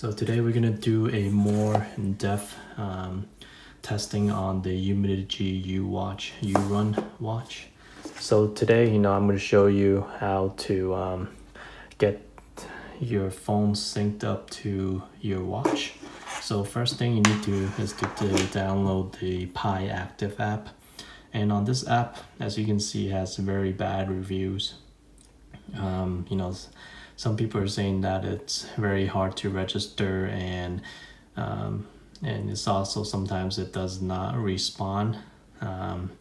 So today we're gonna do a more in-depth um, testing on the Umidigi U Watch, Urun watch. So today, you know, I'm gonna show you how to um, get your phone synced up to your watch. So first thing you need to is to, to download the Pi Active app. And on this app, as you can see, has very bad reviews. Um, you know, some people are saying that it's very hard to register and um, and it's also sometimes it does not respond um,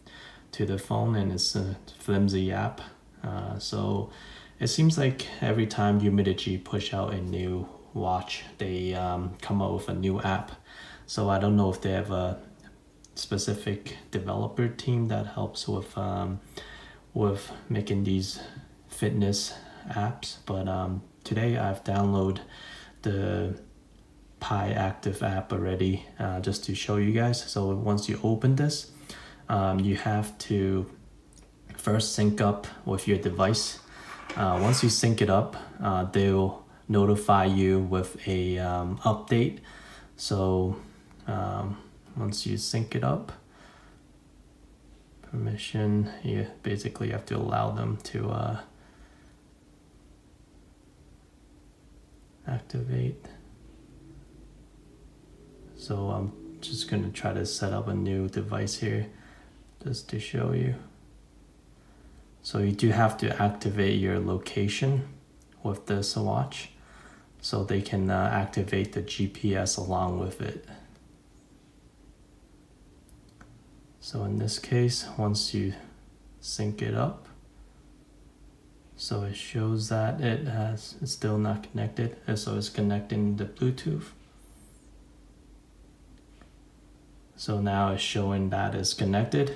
to the phone and it's a flimsy app. Uh, so it seems like every time Umidigi push out a new watch, they um, come out with a new app. So I don't know if they have a specific developer team that helps with um, with making these fitness apps, but um, today I've downloaded the Pi Active app already uh, just to show you guys. So once you open this, um, you have to first sync up with your device. Uh, once you sync it up, uh, they'll notify you with a um, update. So um, once you sync it up, permission, you basically have to allow them to activate. So I'm just gonna try to set up a new device here just to show you. So you do have to activate your location with this watch so they can uh, activate the GPS along with it. So in this case, once you sync it up, so it shows that it has it's still not connected so it's connecting the Bluetooth. So now it's showing that it's connected.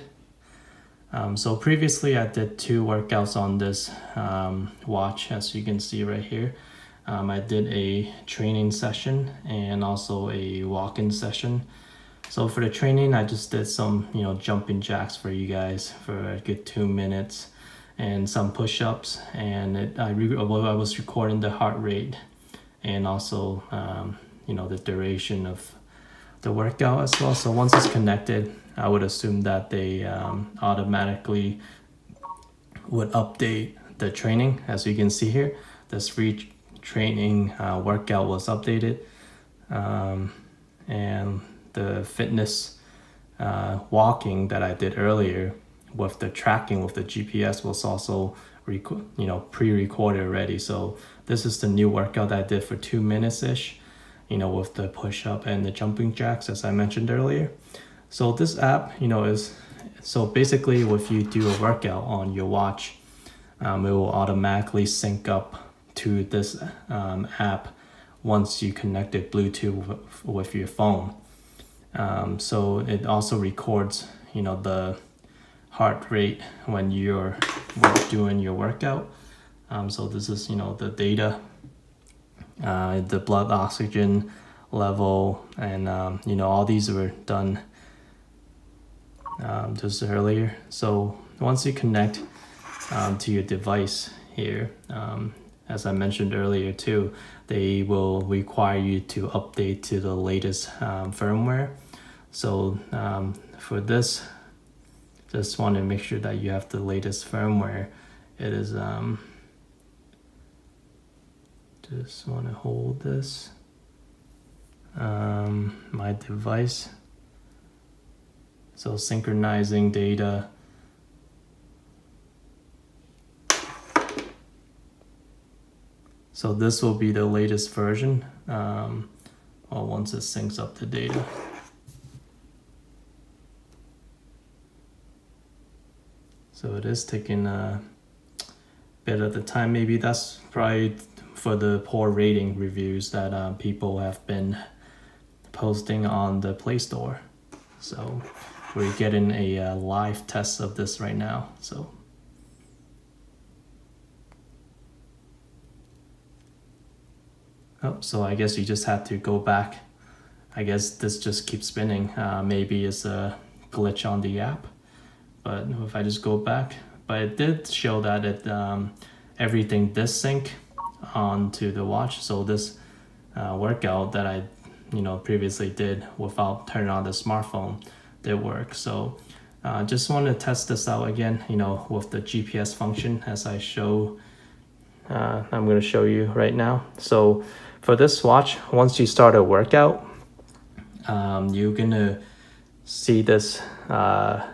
Um, so previously I did two workouts on this um, watch as you can see right here. Um, I did a training session and also a walk-in session. So for the training I just did some you know jumping jacks for you guys for a good two minutes and some push-ups and it, I, I was recording the heart rate and also um, you know the duration of the workout as well. So once it's connected I would assume that they um, automatically would update the training. As you can see here this free training uh, workout was updated um, and the fitness uh, walking that I did earlier with the tracking with the GPS was also rec- you know pre-recorded already. So this is the new workout that I did for two minutes ish, you know, with the push-up and the jumping jacks as I mentioned earlier. So this app, you know, is so basically if you do a workout on your watch, um, it will automatically sync up to this um, app once you connect it Bluetooth with your phone. Um, so it also records, you know, the heart rate when you're doing your workout. Um, so this is, you know, the data, uh, the blood oxygen level, and, um, you know, all these were done um, just earlier. So once you connect um, to your device here, um, as I mentioned earlier too, they will require you to update to the latest um, firmware. So for this just want to make sure that you have the latest firmware. It is, um, just want to hold this. Um, my device. So synchronizing data. So this will be the latest version um, once it syncs up the data. So it is taking a bit of the time. Maybe that's probably for the poor rating reviews that uh, people have been posting on the Play Store. So we're getting a uh, live test of this right now. So. Oh, so I guess you just have to go back. I guess this just keeps spinning. Uh, maybe it's a glitch on the app but if I just go back, but it did show that it um, everything did sync onto the watch. So this uh, workout that I, you know, previously did without turning on the smartphone did work. So uh, just want to test this out again, you know, with the GPS function as I show, uh, I'm going to show you right now. So for this watch, once you start a workout, um, you're going to see this uh,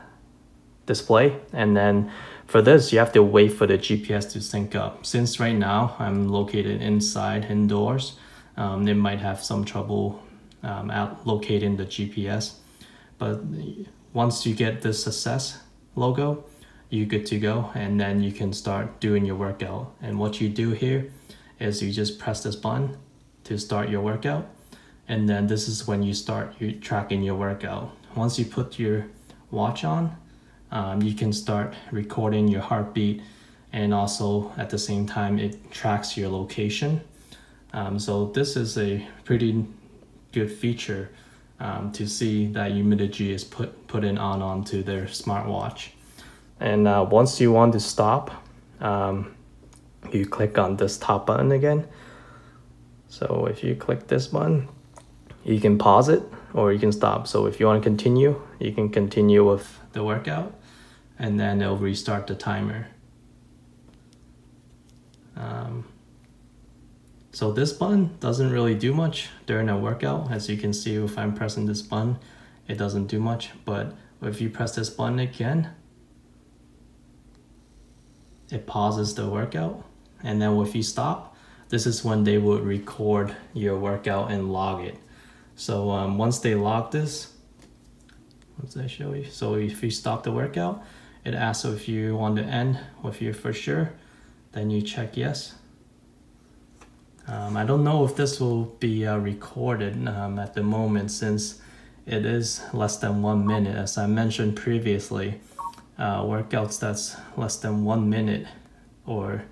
display and then for this, you have to wait for the GPS to sync up. Since right now I'm located inside indoors, um, might have some trouble um, out locating the GPS. But once you get the success logo, you're good to go. And then you can start doing your workout. And what you do here is you just press this button to start your workout. And then this is when you start tracking your workout. Once you put your watch on, um, you can start recording your heartbeat and also at the same time it tracks your location. Um, so this is a pretty good feature um, to see that Umidigi is put put in on onto their smartwatch. And uh, once you want to stop um, you click on this top button again. So if you click this button you can pause it or you can stop. So if you want to continue you can continue with the workout and then it'll restart the timer. Um, so this button doesn't really do much during a workout. As you can see, if I'm pressing this button, it doesn't do much. But if you press this button again, it pauses the workout. And then if you stop, this is when they would record your workout and log it. So um, once they log this, once I show you? So if you stop the workout, it asks if you want to end with your for sure then you check yes. Um, I don't know if this will be uh, recorded um, at the moment since it is less than one minute. As I mentioned previously uh, workouts that's less than one minute or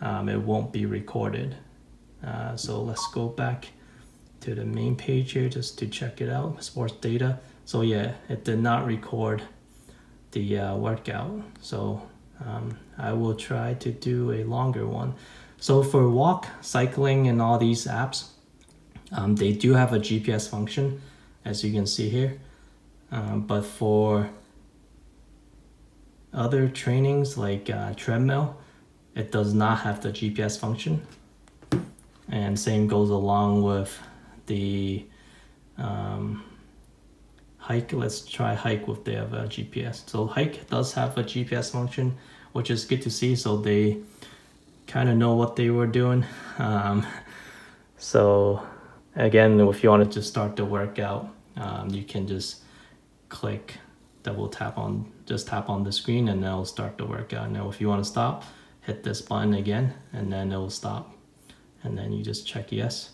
um, it won't be recorded. Uh, so let's go back to the main page here just to check it out sports data. So yeah it did not record the uh, workout. So um, I will try to do a longer one. So for walk, cycling, and all these apps, um, they do have a GPS function, as you can see here. Um, but for other trainings like uh, treadmill, it does not have the GPS function. And same goes along with the um, hike let's try hike with their uh, gps so hike does have a gps function which is good to see so they kind of know what they were doing. Um, so again if you wanted to start the workout um, you can just click double tap on just tap on the screen and it'll start the workout. Now if you want to stop hit this button again and then it will stop. And then you just check yes.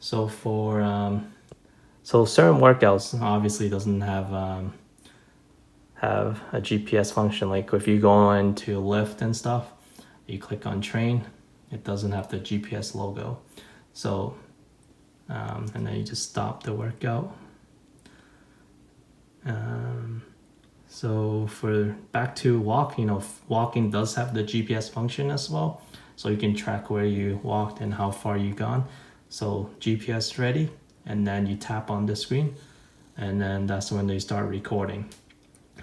So for um, so certain workouts obviously doesn't have um, have a GPS function. Like if you go into lift and stuff, you click on train, it doesn't have the GPS logo. So um, and then you just stop the workout. Um, so for back to walk, you know, walking does have the GPS function as well. So you can track where you walked and how far you've gone. So GPS ready and then you tap on the screen and then that's when they start recording.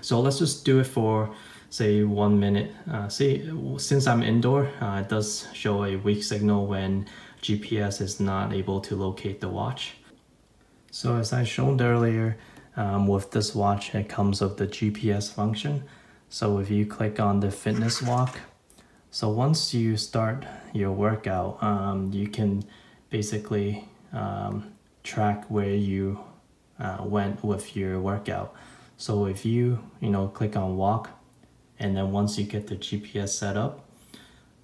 So let's just do it for say one minute. Uh, see, since I'm indoor, uh, it does show a weak signal when GPS is not able to locate the watch. So as I showed earlier, um, with this watch, it comes with the GPS function. So if you click on the fitness walk, so once you start your workout, um, you can basically um, track where you uh, went with your workout. So if you, you know, click on walk and then once you get the GPS set up,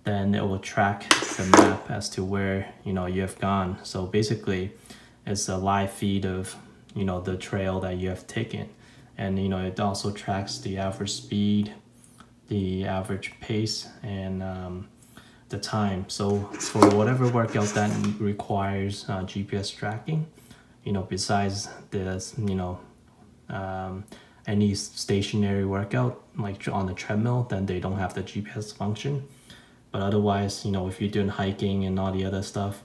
then it will track the map as to where, you know, you have gone. So basically it's a live feed of, you know, the trail that you have taken. And, you know, it also tracks the average speed, the average pace, and um, the time. So for whatever workout that requires uh, GPS tracking, you know, besides this, you know, um, any stationary workout like on the treadmill, then they don't have the GPS function. But otherwise, you know, if you're doing hiking and all the other stuff,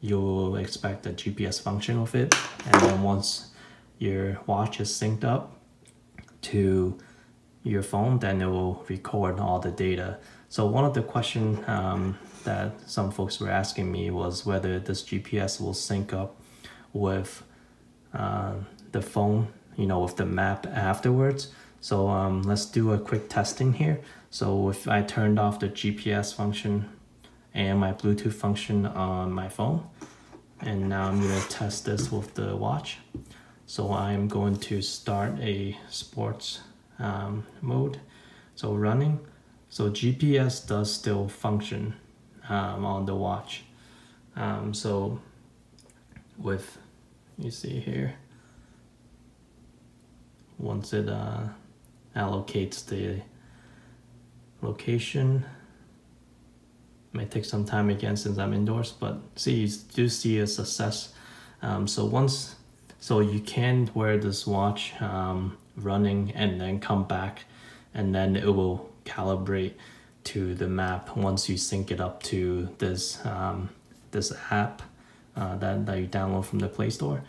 you'll expect a GPS function with it. And then once your watch is synced up to your phone, then it will record all the data. So one of the questions um, that some folks were asking me was whether this GPS will sync up with uh, the phone, you know, with the map afterwards. So um, let's do a quick testing here. So if I turned off the GPS function and my Bluetooth function on my phone, and now I'm gonna test this with the watch. So I'm going to start a sports um, mode. So running. So GPS does still function um, on the watch. Um, so with, you see here, once it uh, allocates the location, it may take some time again since I'm indoors, but see, you do see a success. Um, so once, so you can wear this watch um, running and then come back and then it will calibrate to the map once you sync it up to this um, this app uh, that, that you download from the Play Store.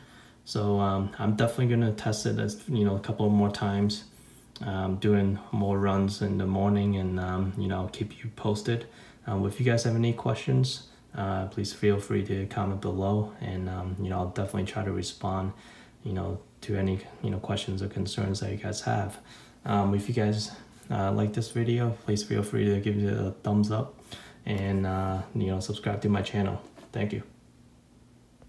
So um, I'm definitely gonna test it as you know a couple more times, um, doing more runs in the morning, and um, you know keep you posted. Um, if you guys have any questions, uh, please feel free to comment below, and um, you know I'll definitely try to respond, you know, to any you know questions or concerns that you guys have. Um, if you guys uh, like this video, please feel free to give it a thumbs up and uh, you know subscribe to my channel. Thank you.